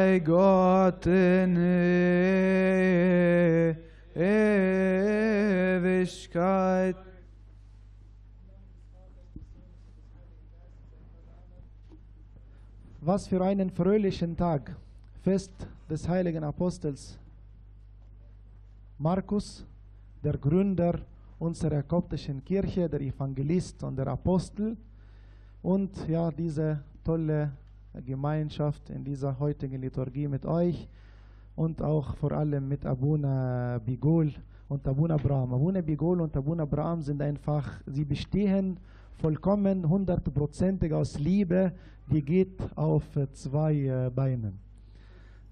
bei Gott in Ewigkeit. Was für einen fröhlichen Tag. Fest des heiligen Apostels Markus, der Gründer unserer koptischen Kirche, der Evangelist und der Apostel. Und ja, diese tolle Gemeinschaft in dieser heutigen Liturgie mit euch und auch vor allem mit Abuna Bigol und Abuna Abraham. Abuna Bigol und Abuna Abraham sind einfach, sie bestehen vollkommen hundertprozentig aus Liebe, die geht auf zwei äh, Beinen.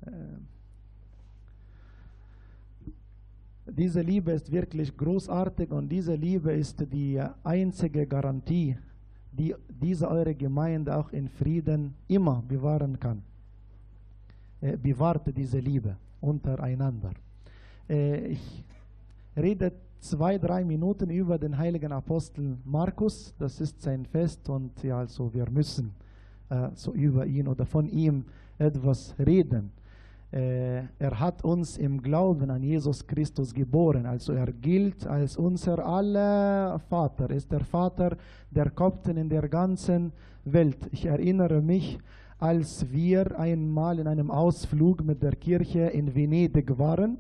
Äh, Diese Liebe ist wirklich großartig und diese Liebe ist die einzige Garantie, die diese eure Gemeinde auch in Frieden immer bewahren kann. Äh, bewahrt diese Liebe untereinander. Äh, ich rede zwei, drei Minuten über den heiligen Apostel Markus. Das ist sein Fest und ja, also wir müssen äh, so über ihn oder von ihm etwas reden. Äh, er hat uns im Glauben an Jesus Christus geboren. Also er gilt als unser aller Vater, ist der Vater der Kopten in der ganzen Welt. Ich erinnere mich, als wir einmal in einem Ausflug mit der Kirche in Venedig waren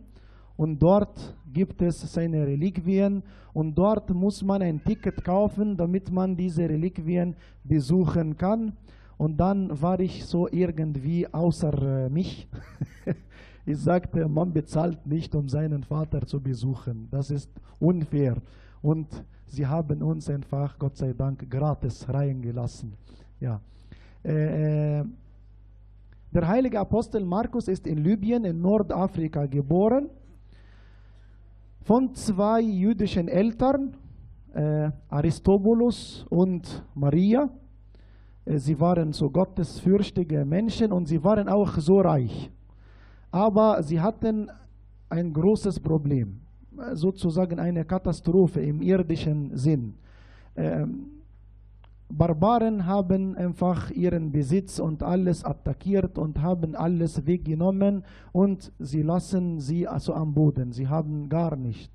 und dort gibt es seine Reliquien und dort muss man ein Ticket kaufen, damit man diese Reliquien besuchen kann. Und dann war ich so irgendwie außer äh, mich. ich sagte, man bezahlt nicht, um seinen Vater zu besuchen. Das ist unfair. Und sie haben uns einfach, Gott sei Dank, gratis reingelassen. Ja. Äh, äh, der heilige Apostel Markus ist in Libyen in Nordafrika geboren. Von zwei jüdischen Eltern, äh, Aristobulus und Maria. Äh, Sie waren so gottesfürchtige Menschen und sie waren auch so reich. Aber sie hatten ein großes Problem, sozusagen eine Katastrophe im irdischen Sinn. Ähm, Barbaren haben einfach ihren Besitz und alles attackiert und haben alles weggenommen und sie lassen sie also am Boden. Sie haben gar nicht.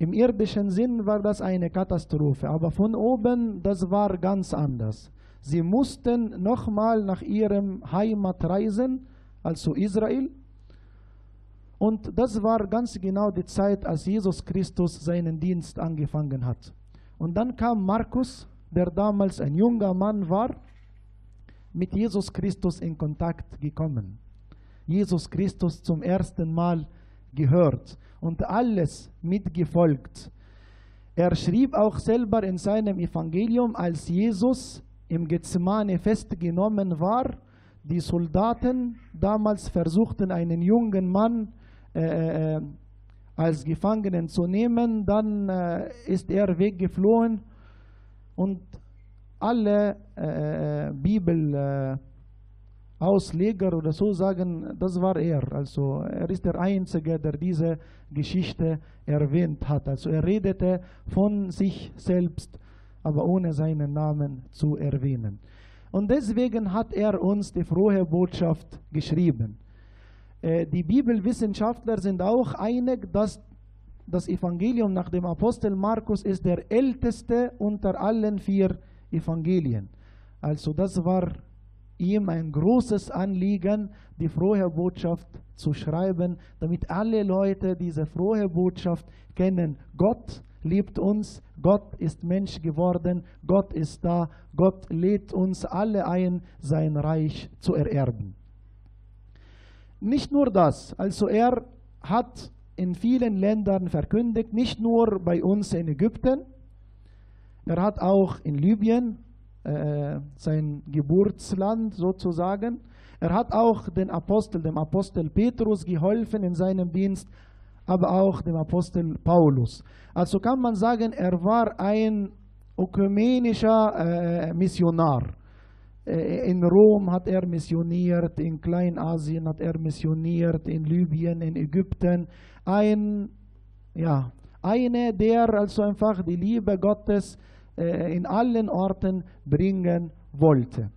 Im irdischen Sinn war das eine Katastrophe, aber von oben, das war ganz anders. Sie mussten nochmal nach ihrem Heimat reisen, also Israel. Und das war ganz genau die Zeit, als Jesus Christus seinen Dienst angefangen hat. Und dann kam Markus, der damals ein junger Mann war, mit Jesus Christus in Kontakt gekommen. Jesus Christus zum ersten Mal gehört und alles mitgefolgt. Er schrieb auch selber in seinem Evangelium, als Jesus im Gethsemane festgenommen war, die Soldaten damals versuchten, einen jungen Mann äh, äh, als Gefangenen zu nehmen, dann äh, ist er weggeflohen und alle äh, Bibel Ausleger oder so sagen, das war er. Also er ist der Einzige, der diese Geschichte erwähnt hat. Also er redete von sich selbst, aber ohne seinen Namen zu erwähnen. Und deswegen hat er uns die frohe Botschaft geschrieben. Äh, die Bibelwissenschaftler sind auch einig, dass das Evangelium nach dem Apostel Markus ist der älteste unter allen vier Evangelien. Also das war ihm ein großes Anliegen, die frohe Botschaft zu schreiben, damit alle Leute diese frohe Botschaft kennen. Gott liebt uns, Gott ist Mensch geworden, Gott ist da, Gott lädt uns alle ein, sein Reich zu ererben. Nicht nur das, also er hat in vielen Ländern verkündigt, nicht nur bei uns in Ägypten, er hat auch in Libyen äh, sein Geburtsland sozusagen. Er hat auch den Apostel, dem Apostel Petrus geholfen in seinem Dienst, aber auch dem Apostel Paulus. Also kann man sagen, er war ein ökumenischer äh, Missionar. Äh, in Rom hat er missioniert, in Kleinasien hat er missioniert, in Libyen, in Ägypten. Ein, ja, eine, der also einfach die Liebe Gottes in allen Orten bringen wollte.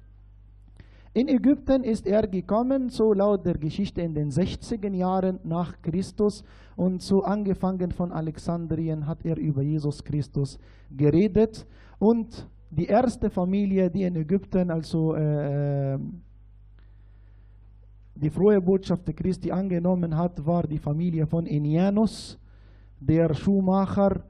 In Ägypten ist er gekommen, so laut der Geschichte in den 60er Jahren nach Christus. Und so angefangen von Alexandrien hat er über Jesus Christus geredet. Und die erste Familie, die in Ägypten also äh, die frohe Botschaft der Christi angenommen hat, war die Familie von Enianus, der Schuhmacher,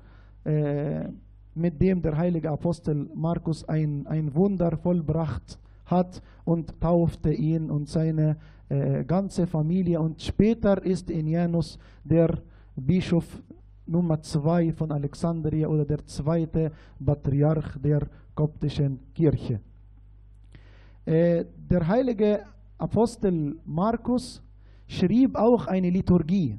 äh, mit dem der heilige Apostel Markus ein, ein Wunder vollbracht hat und taufte ihn und seine äh, ganze Familie. Und später ist Enianus der Bischof Nummer zwei von Alexandria oder der zweite Patriarch der koptischen Kirche. Äh, der heilige Apostel Markus schrieb auch eine Liturgie,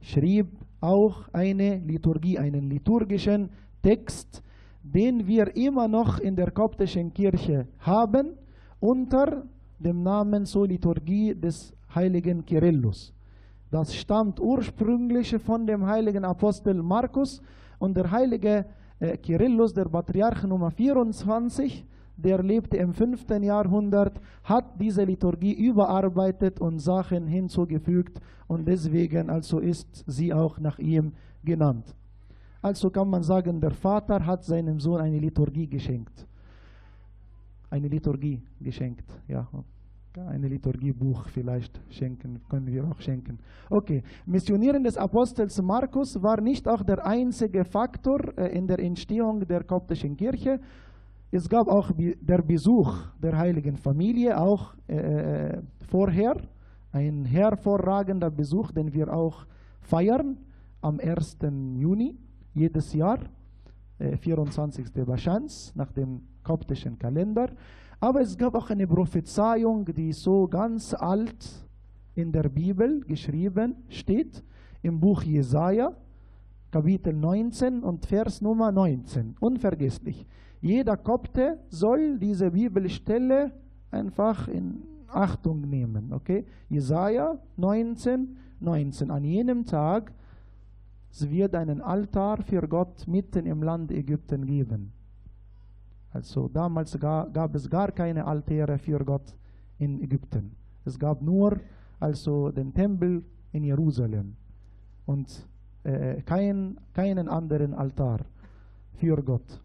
schrieb auch eine Liturgie, einen liturgischen Text, den wir immer noch in der koptischen Kirche haben, unter dem Namen so Liturgie des heiligen Kyrillus. Das stammt ursprünglich von dem heiligen Apostel Markus und der heilige äh, Kyrillus, der Patriarch Nummer 24, der lebte im 5. Jahrhundert, hat diese Liturgie überarbeitet und Sachen hinzugefügt und deswegen also ist sie auch nach ihm genannt. Also kann man sagen, der Vater hat seinem Sohn eine Liturgie geschenkt. Eine Liturgie geschenkt, ja. Ein Liturgiebuch vielleicht schenken, können wir auch schenken. Okay, Missionieren des Apostels Markus war nicht auch der einzige Faktor äh, in der Entstehung der koptischen Kirche. Es gab auch der Besuch der heiligen Familie, auch äh, äh, vorher, ein hervorragender Besuch, den wir auch feiern am 1. Juni jedes Jahr, äh, 24. Bashans nach dem koptischen Kalender. Aber es gab auch eine Prophezeiung, die so ganz alt in der Bibel geschrieben steht, im Buch Jesaja, Kapitel 19 und Vers Nummer 19. Unvergesslich. Jeder Kopte soll diese Bibelstelle einfach in Achtung nehmen. Okay? Jesaja 19, 19. An jenem Tag es wird einen Altar für Gott mitten im Land Ägypten geben. Also damals gab es gar keine Altäre für Gott in Ägypten. Es gab nur also den Tempel in Jerusalem und äh, kein, keinen anderen Altar für Gott.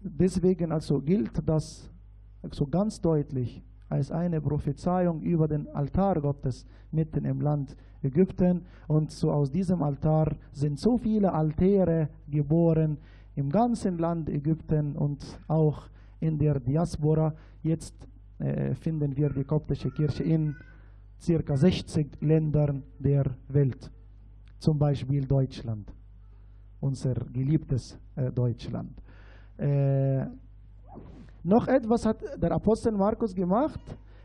Deswegen also gilt das also ganz deutlich als eine Prophezeiung über den Altar Gottes mitten im Land Ägypten. Und so aus diesem Altar sind so viele Altäre geboren im ganzen Land Ägypten und auch in der Diaspora. Jetzt äh, finden wir die koptische Kirche in circa 60 Ländern der Welt, zum Beispiel Deutschland, unser geliebtes äh, Deutschland. Äh, noch etwas hat der Apostel Markus gemacht.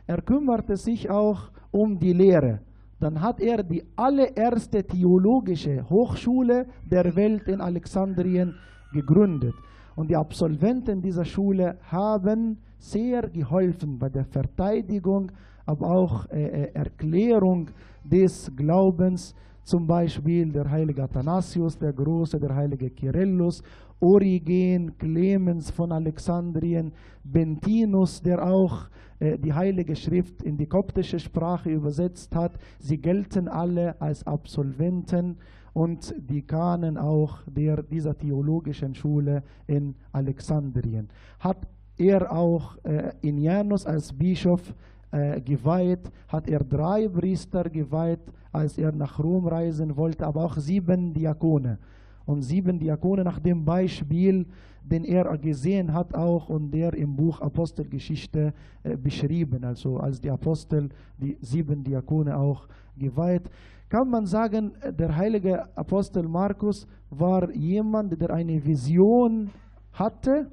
Er kümmerte sich auch um die Lehre. Dann hat er die allererste theologische Hochschule der Welt in Alexandrien gegründet. Und die Absolventen dieser Schule haben sehr geholfen bei der Verteidigung, aber auch äh, äh Erklärung des Glaubens. Zum Beispiel der heilige Athanasius, der Große, der heilige Kyrillus Origen, Clemens von Alexandrien, Bentinus, der auch äh, die Heilige Schrift in die koptische Sprache übersetzt hat. Sie gelten alle als Absolventen und Dekanen auch der, dieser theologischen Schule in Alexandrien. Hat er auch äh, Inianus als Bischof äh, geweiht, hat er drei Priester geweiht, als er nach Rom reisen wollte, aber auch sieben Diakone und sieben Diakone nach dem Beispiel, den er gesehen hat auch und der im Buch Apostelgeschichte äh, beschrieben, also als die Apostel die sieben Diakone auch geweiht. Kann man sagen, der heilige Apostel Markus war jemand, der eine Vision hatte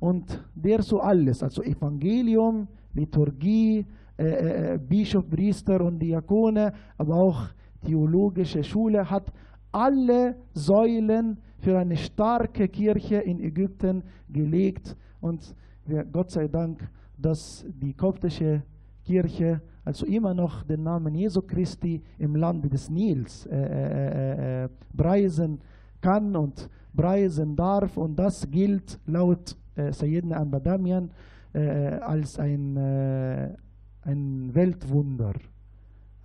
und der so alles, also Evangelium, Liturgie, äh, äh, äh Bischof, Priester und Diakone, aber auch theologische Schule hat alle Säulen für eine starke Kirche in Ägypten gelegt. Und wir, Gott sei Dank, dass die koptische Kirche also immer noch den Namen Jesu Christi im Land des Nils äh, äh, äh, preisen kann und preisen darf. Und das gilt laut äh, Sayyidina Anbadamian äh, als ein, äh, ein Weltwunder,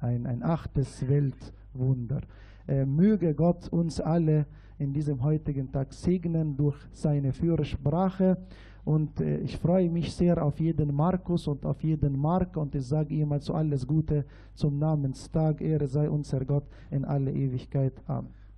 ein, ein achtes Weltwunder. Äh, möge Gott uns alle in diesem heutigen Tag segnen durch seine Fürsprache. Und äh, ich freue mich sehr auf jeden Markus und auf jeden Mark und ich sage ihm also alles Gute zum Namenstag. Ehre sei unser Gott in alle Ewigkeit. Amen.